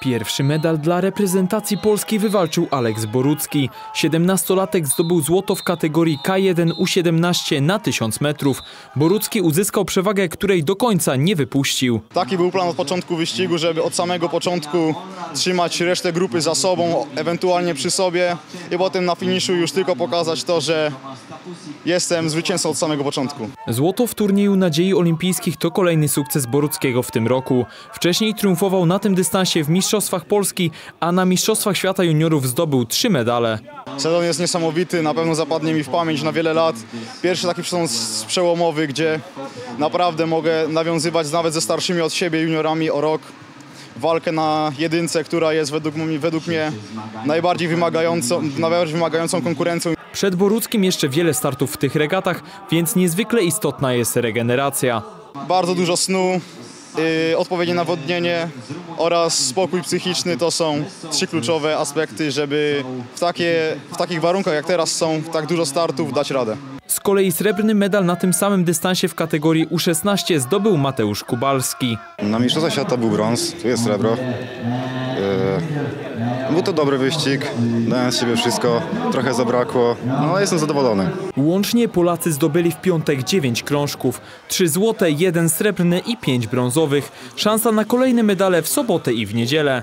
Pierwszy medal dla reprezentacji Polski wywalczył Aleks Borucki. 17-latek zdobył złoto w kategorii K1 U17 na 1000 metrów. Borucki uzyskał przewagę, której do końca nie wypuścił. Taki był plan od początku wyścigu, żeby od samego początku trzymać resztę grupy za sobą, ewentualnie przy sobie i potem na finiszu już tylko pokazać to, że jestem zwycięzcą od samego początku. Złoto w turnieju nadziei olimpijskich to kolejny sukces Boruckiego w tym roku. Wcześniej triumfował na tym dystansie w Mistrzostwach Polski, a na Mistrzostwach Świata Juniorów zdobył trzy medale. Sezon jest niesamowity, na pewno zapadnie mi w pamięć na wiele lat. Pierwszy taki przełomowy, gdzie naprawdę mogę nawiązywać nawet ze starszymi od siebie juniorami o rok walkę na jedynce, która jest według mnie, według mnie najbardziej, wymagającą, najbardziej wymagającą konkurencją. Przed Boruckim jeszcze wiele startów w tych regatach, więc niezwykle istotna jest regeneracja. Bardzo dużo snu, yy, odpowiednie nawodnienie oraz spokój psychiczny to są trzy kluczowe aspekty, żeby w, takie, w takich warunkach jak teraz są, tak dużo startów dać radę. Z kolei srebrny medal na tym samym dystansie w kategorii U16 zdobył Mateusz Kubalski. Na Mistrzostwach Świata był brąz, tu jest srebro. Yy, Był to dobry wyścig, dałem z siebie wszystko, trochę zabrakło, no jestem zadowolony. Łącznie Polacy zdobyli w piątek 9 krążków, 3 złote, 1 srebrny i 5 brązowych. Szansa na kolejne medale w sobotę i w niedzielę.